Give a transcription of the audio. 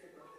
se protege